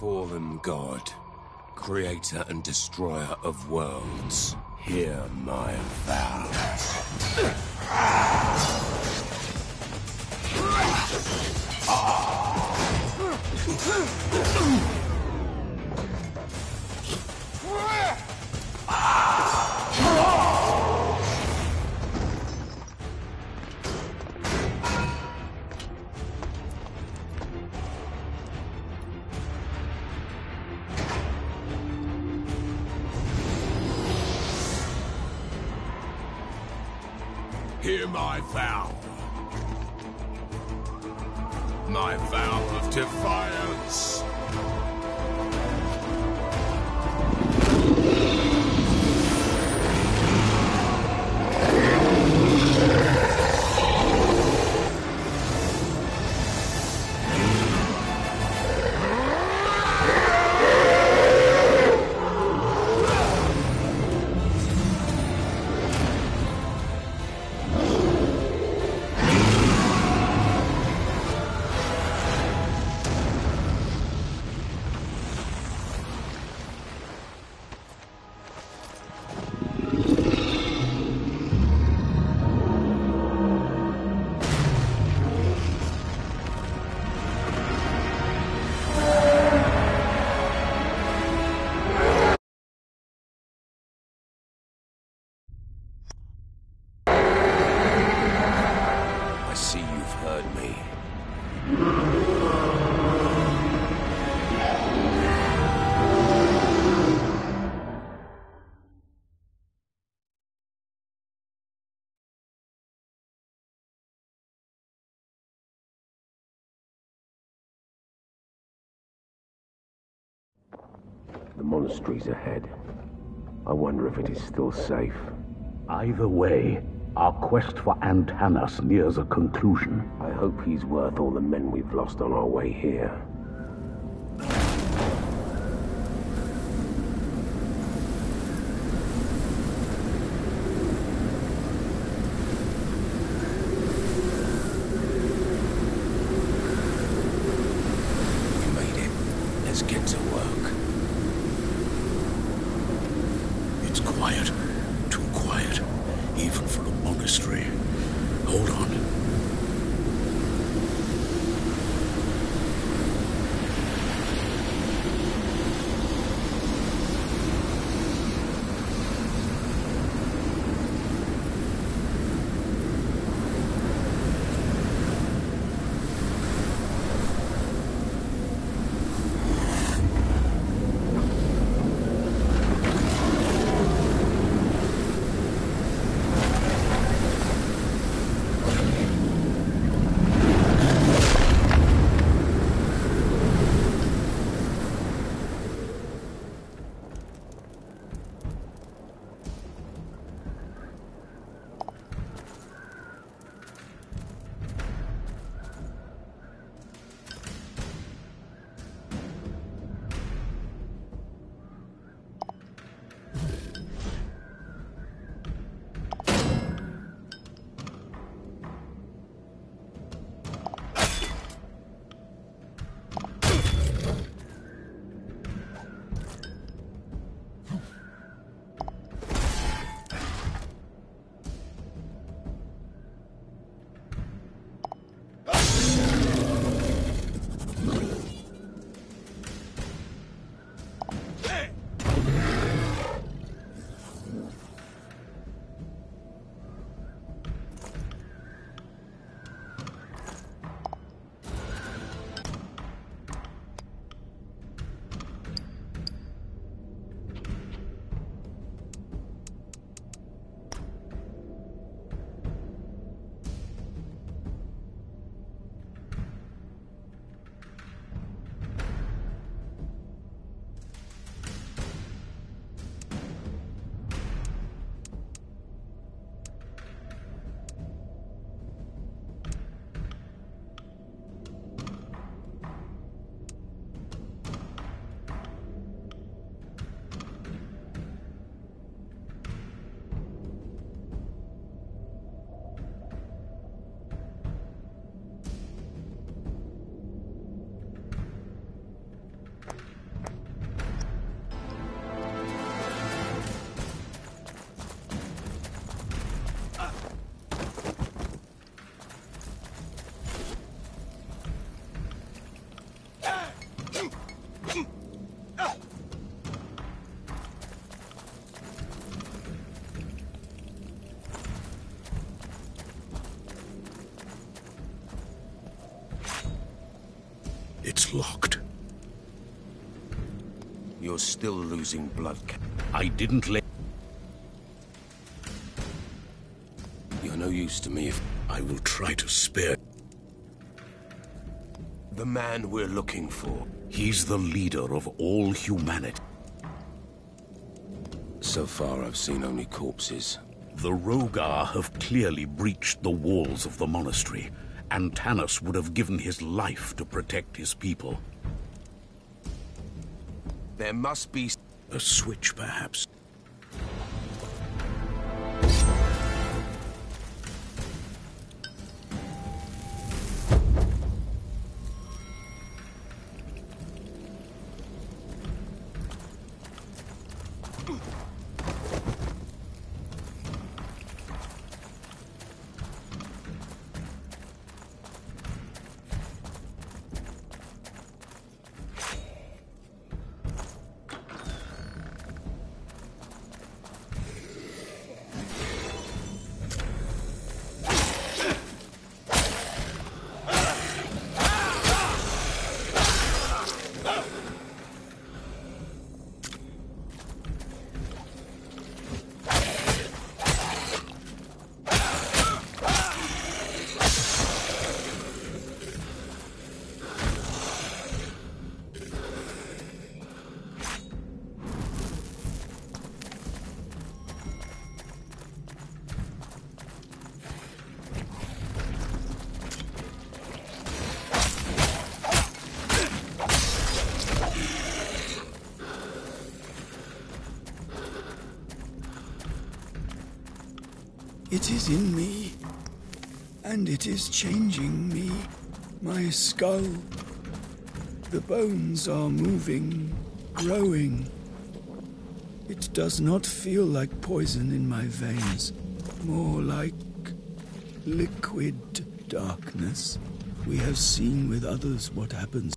fallen god, creator and destroyer of worlds, hear my vows. The monastery's ahead. I wonder if it is still safe. Either way, our quest for Antanas nears a conclusion. I hope he's worth all the men we've lost on our way here. Still losing blood. I didn't let... You're no use to me if... I will try to spare... The man we're looking for. He's the leader of all humanity. So far, I've seen only corpses. The Rhogar have clearly breached the walls of the monastery. Antanas would have given his life to protect his people. There must be... A switch, perhaps. It is in me, and it is changing me. My skull. The bones are moving, growing. It does not feel like poison in my veins, more like liquid darkness. We have seen with others what happens.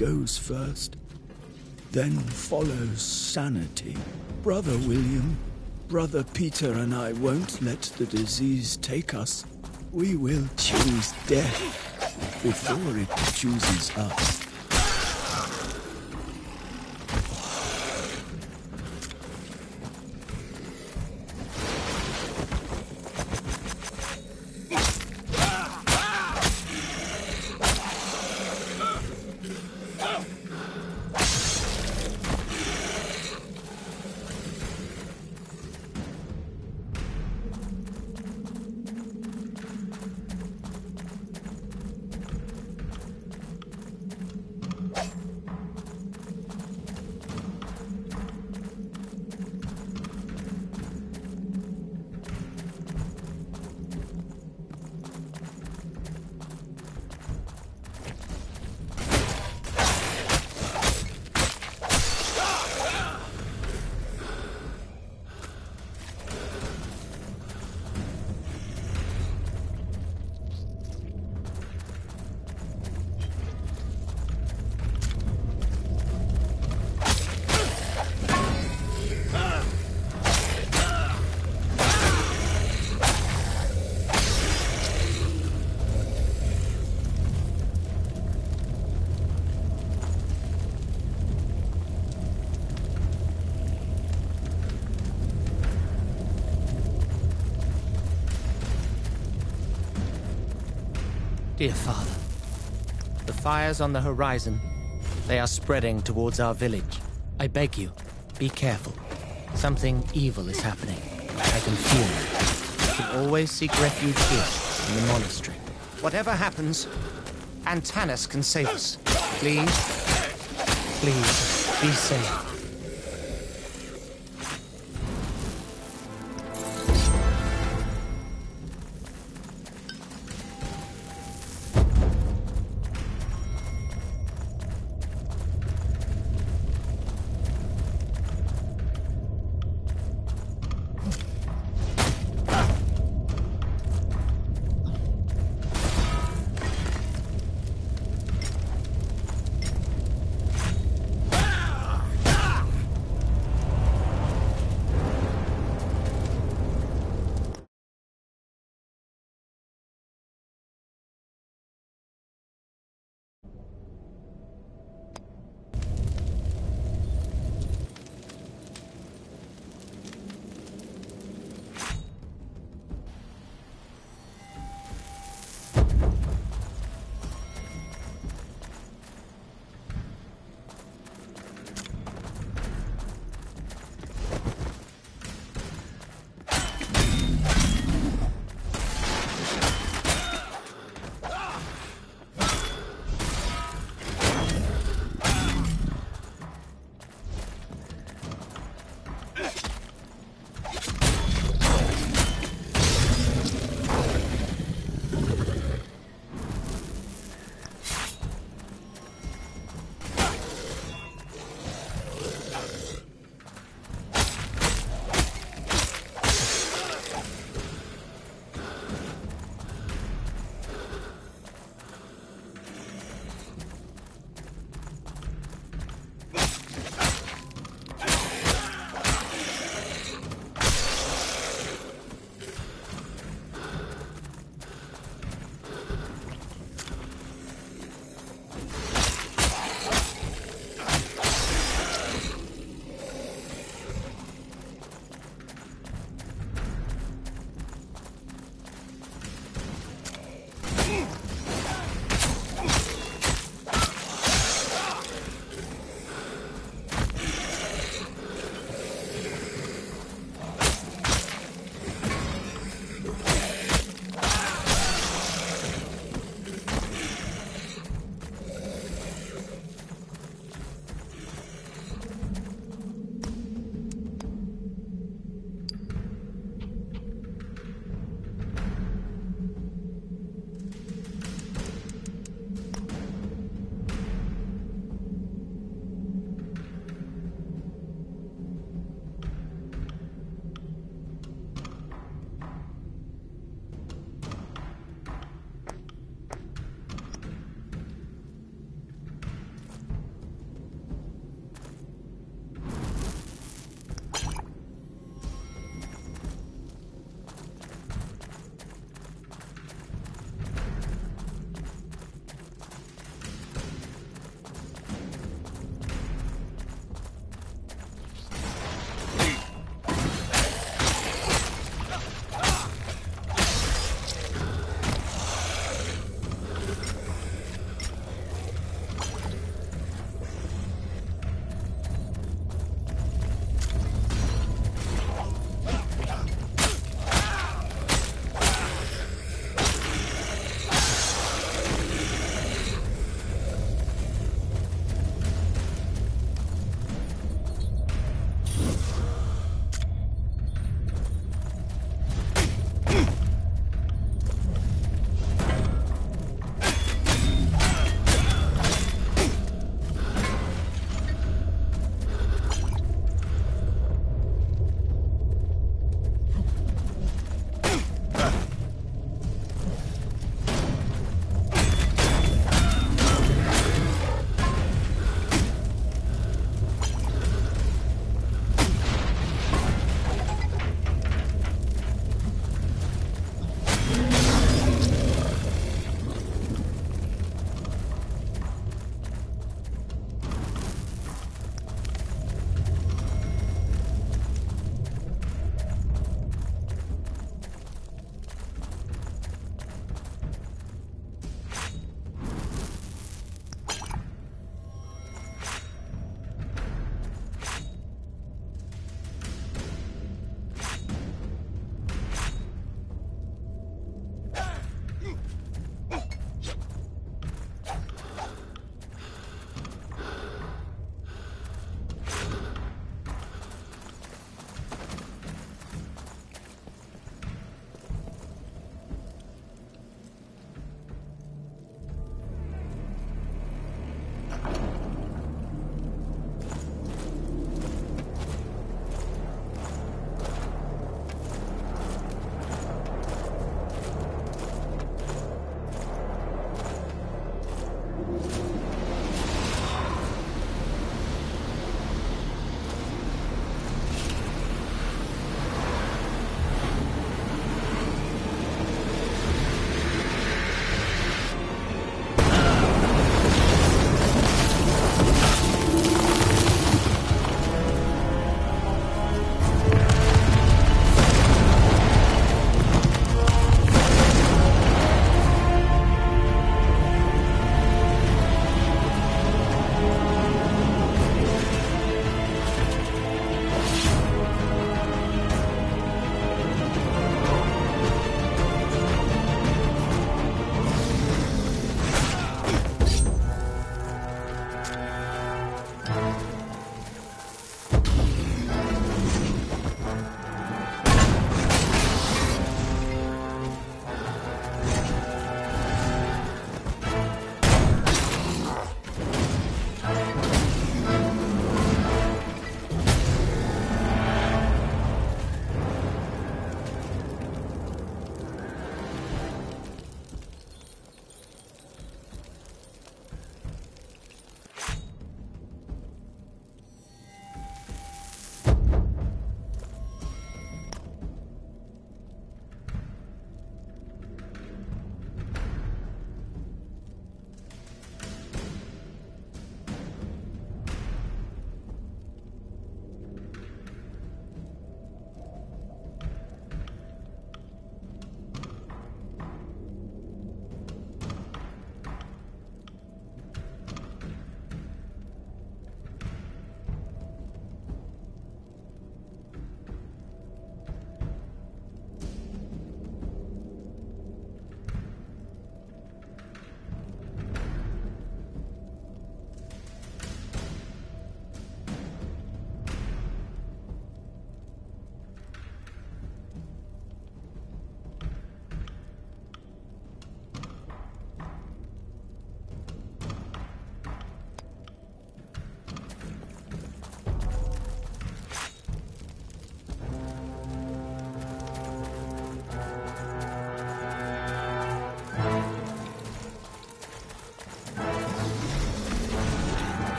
Goes first. Then follows sanity. Brother William, Brother Peter and I won't let the disease take us. We will choose death before it chooses us. Dear father, the fires on the horizon, they are spreading towards our village. I beg you, be careful. Something evil is happening. I can feel it. You can always seek refuge here, in the monastery. Whatever happens, Antanas can save us. Please, please, be safe.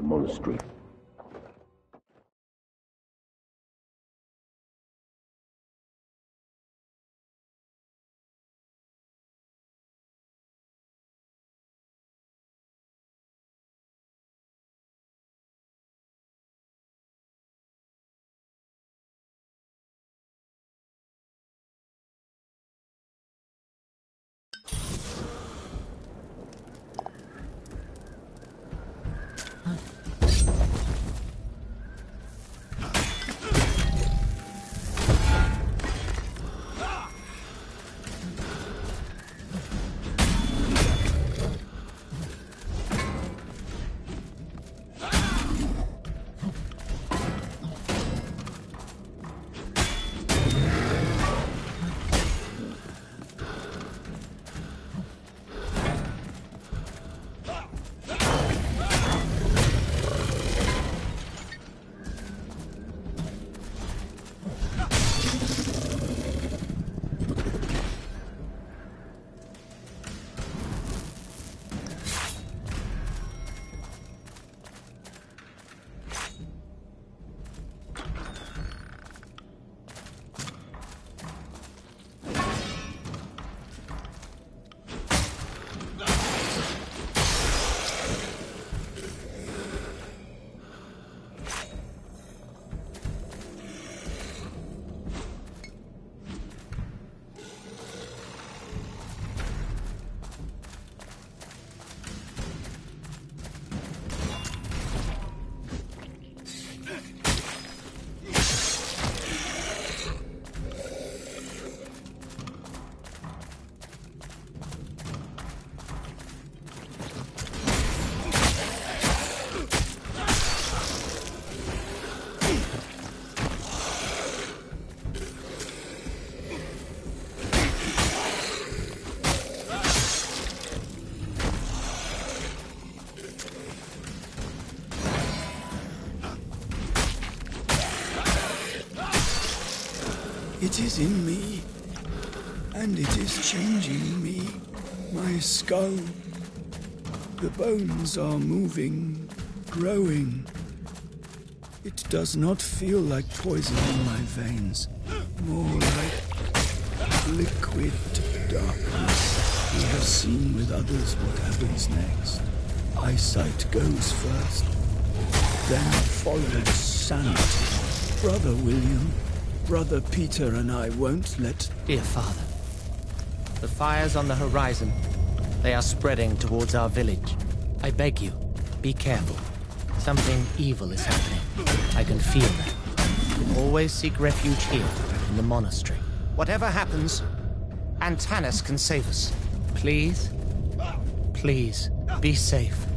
The monastery. Is in me, and it is changing me. My skull. The bones are moving, growing. It does not feel like poison in my veins, more like liquid darkness. We have seen with others what happens next. Eyesight goes first, then follows sanity. Brother William, Brother Peter and I won't let... Dear Father, the fires on the horizon, they are spreading towards our village. I beg you, be careful. Something evil is happening. I can feel that. Always seek refuge here, in the monastery. Whatever happens, Antanas can save us. Please, please, be safe.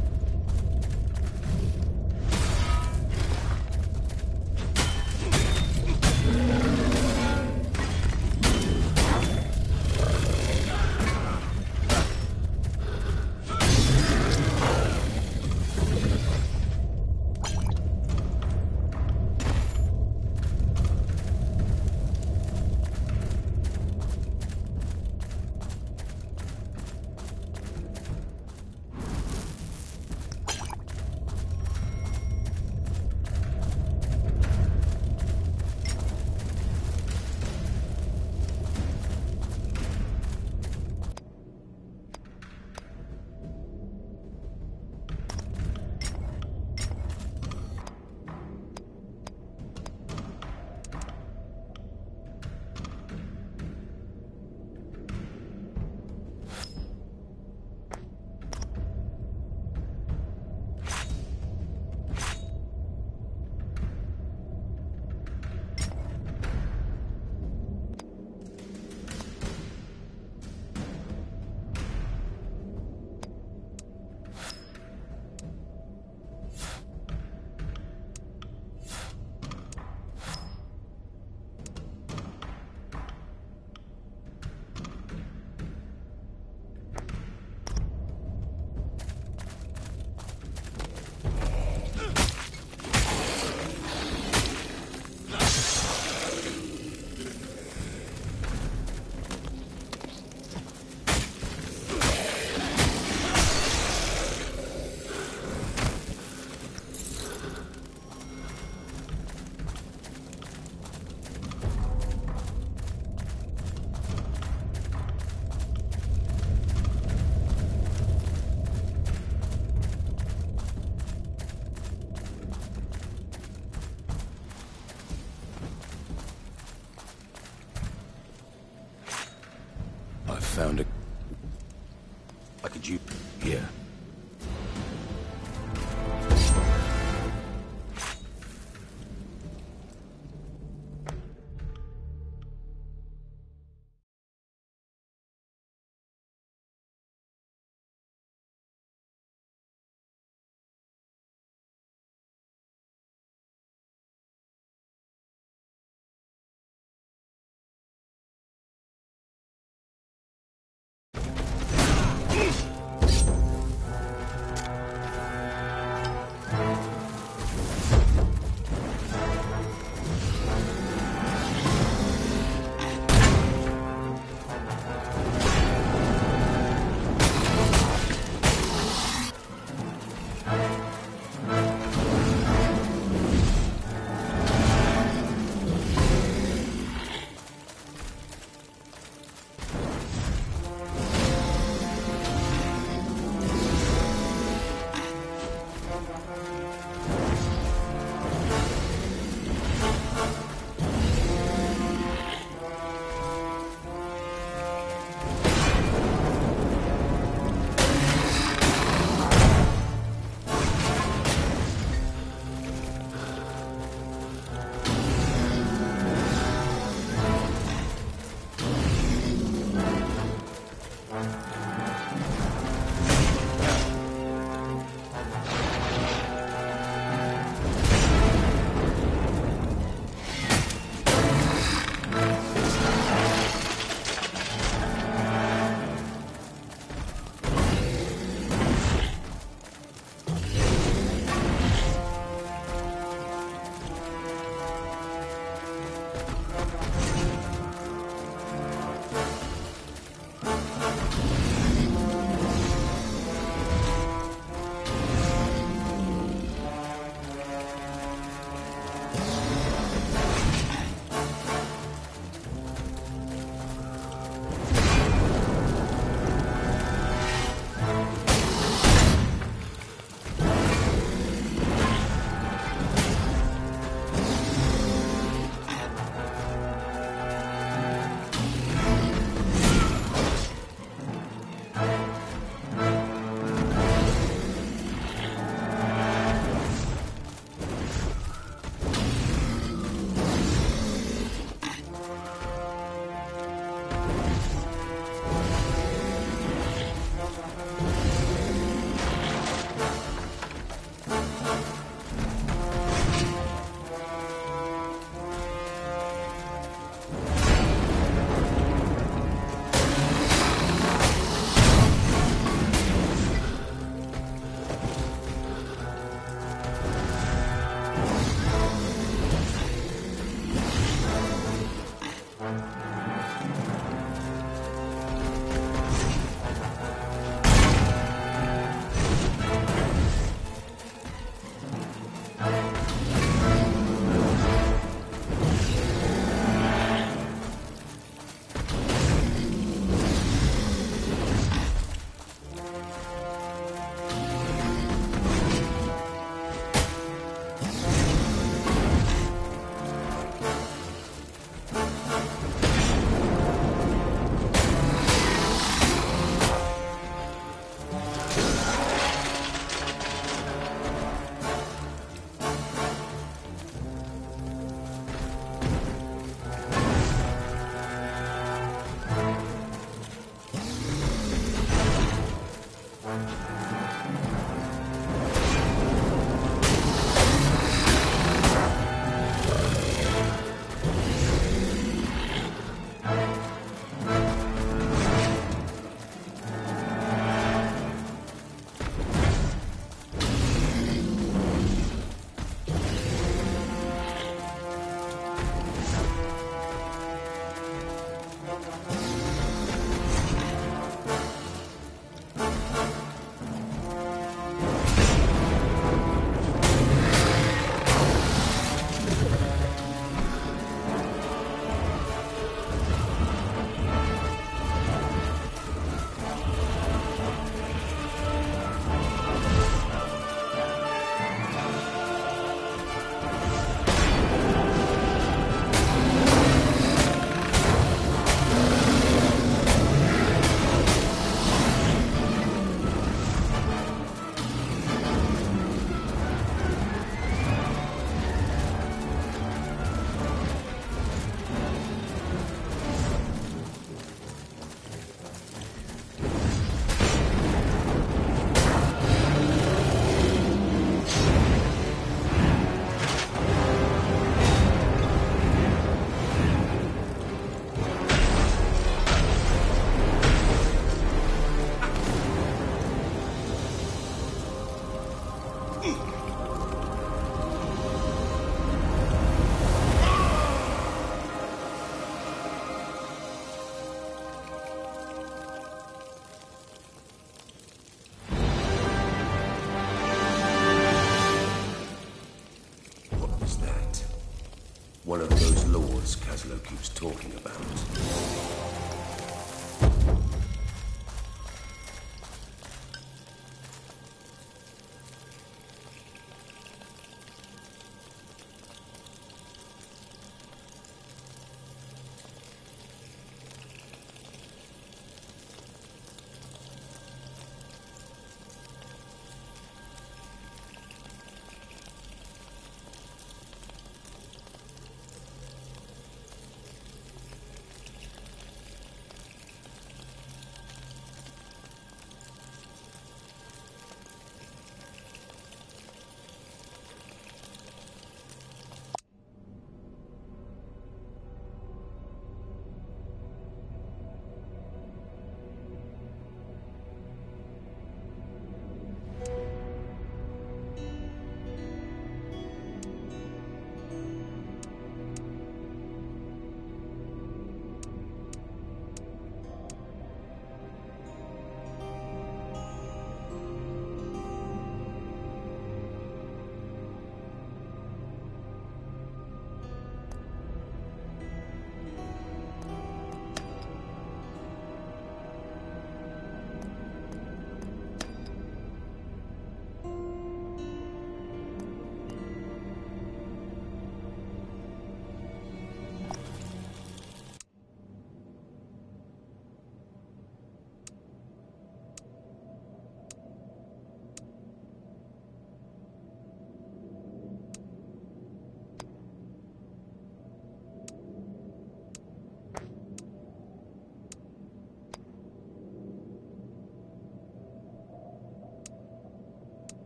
Found a... Like a use... Here.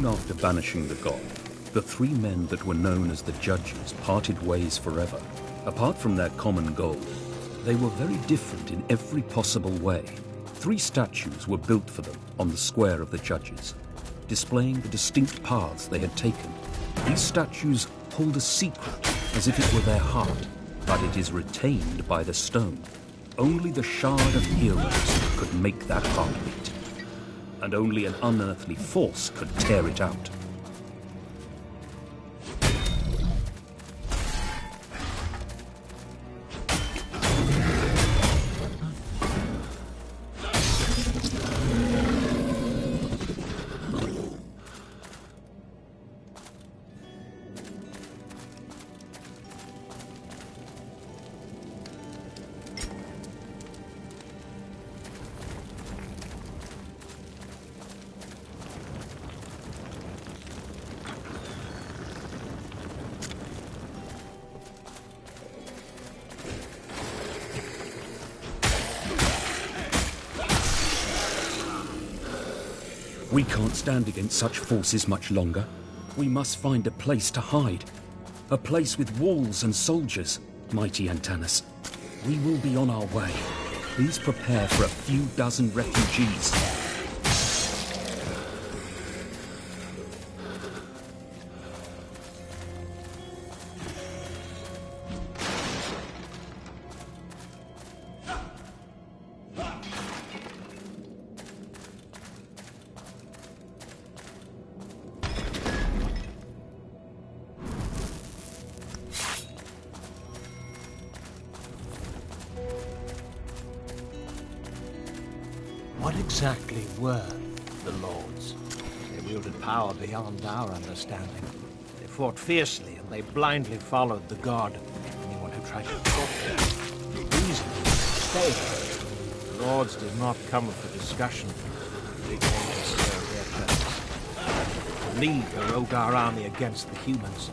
Soon after banishing the god, the three men that were known as the Judges parted ways forever. Apart from their common goal, they were very different in every possible way. Three statues were built for them on the square of the Judges, displaying the distinct paths they had taken. These statues hold a secret as if it were their heart, but it is retained by the stone. Only the Shard of Heroes could make that heart beat, and only an unearthly force could tear it out. We can't stand against such forces much longer. We must find a place to hide. A place with walls and soldiers, mighty Antanas. We will be on our way. Please prepare for a few dozen refugees. Fiercely and they blindly followed the god. Anyone who tried to to them, reason, stay. The Lords did not come for discussion. They came to serve their purpose. To lead the Rhogar army against the humans.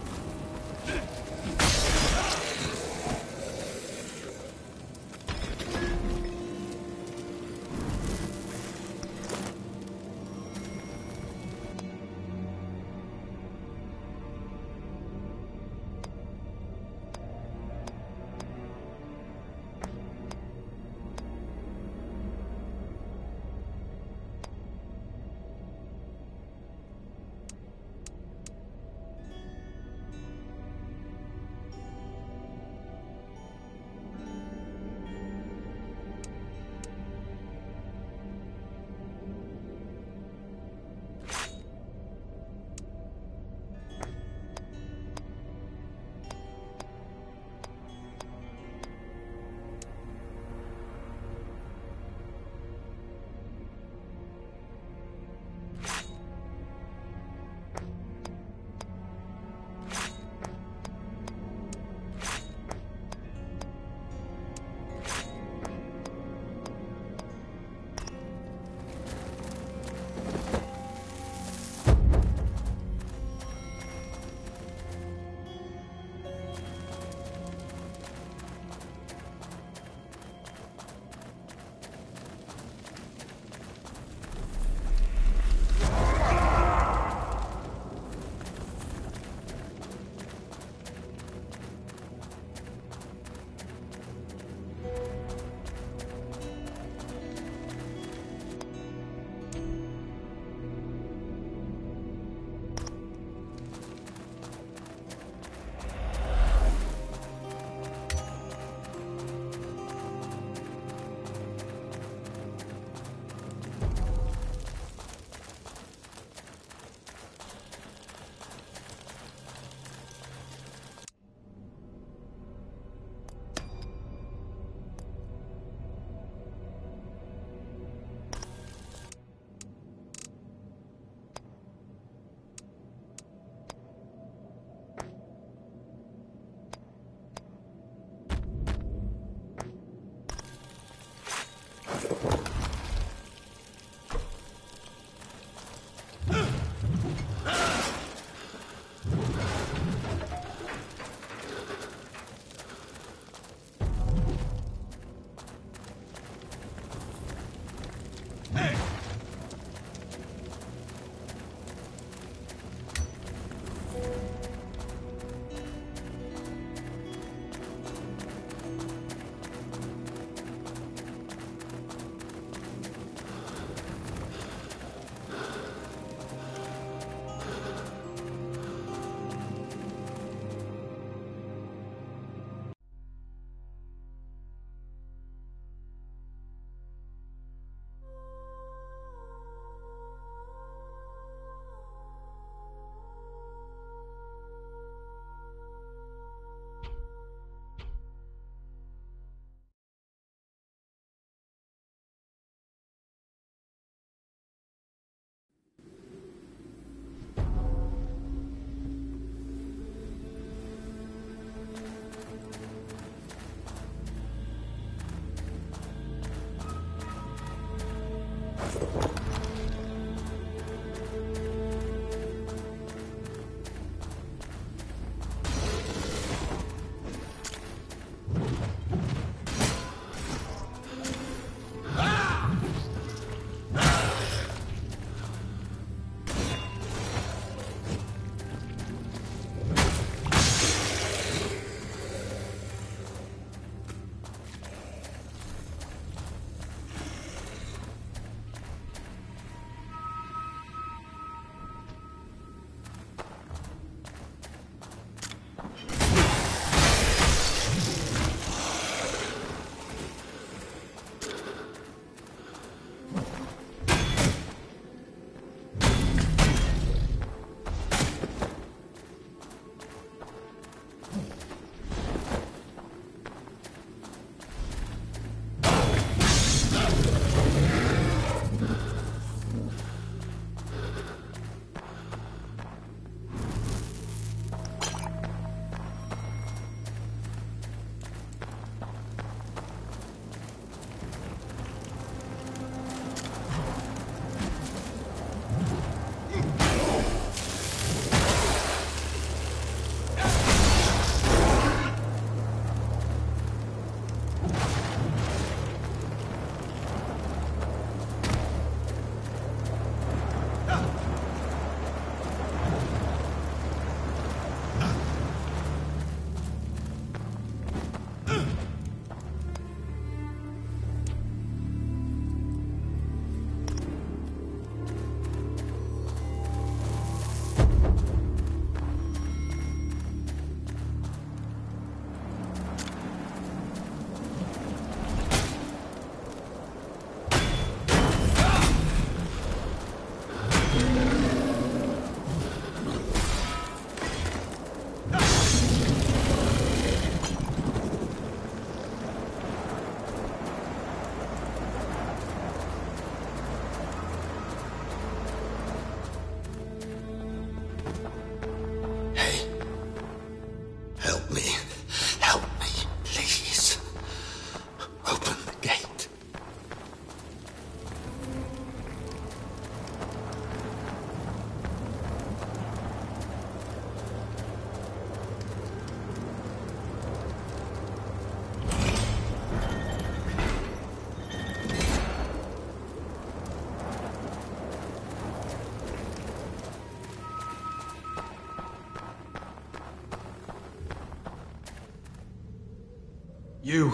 You.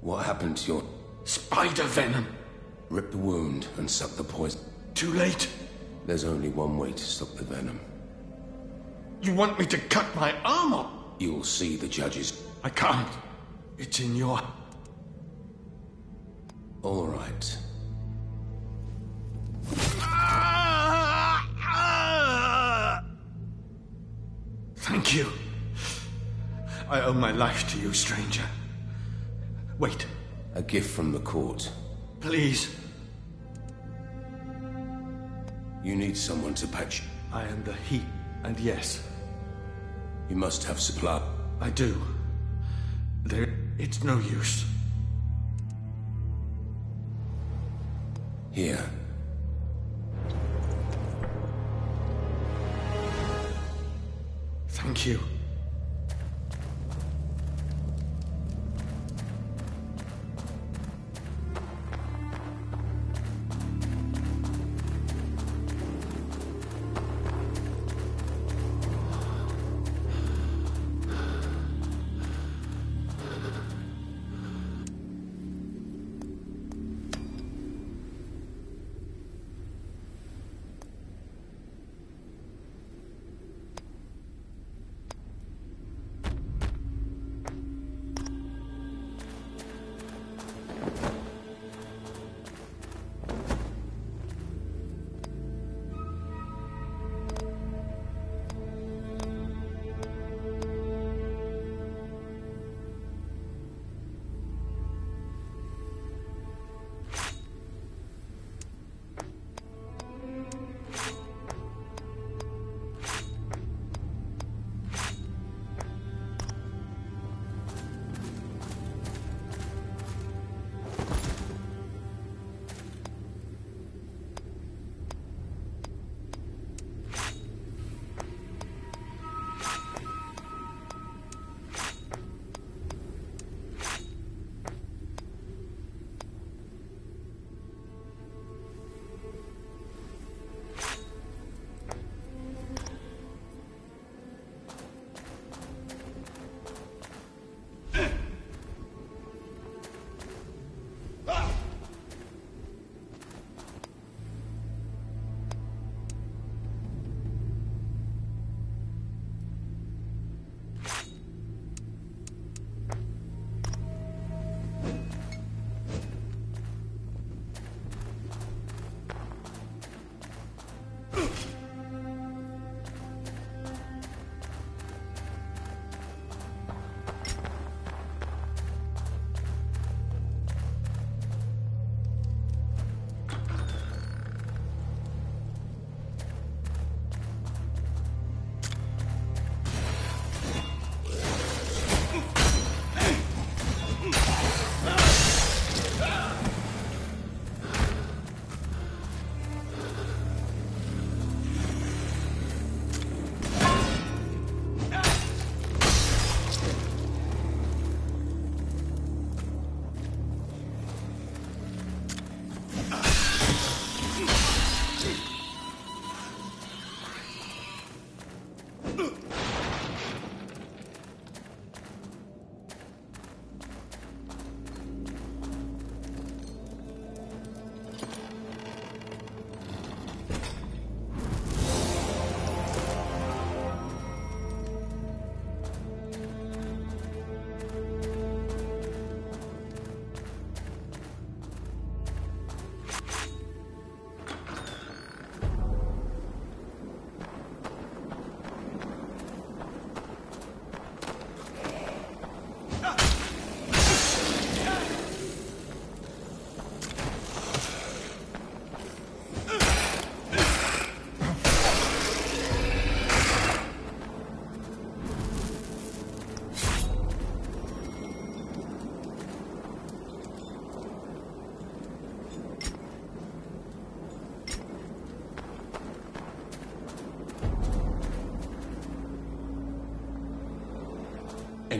What happened to your... Spider venom. Rip the wound and suck the poison. Too late. There's only one way to stop the venom. You want me to cut my arm off? You'll see the judges. I can't. It's in your... All right. Ah! Ah! Thank you. I owe my life to you, stranger. Wait, A gift from the court. please. You need someone to patch. I am the heat, and yes, You must have supply. I do. There, it's no use. Here. Thank you.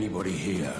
Anybody here?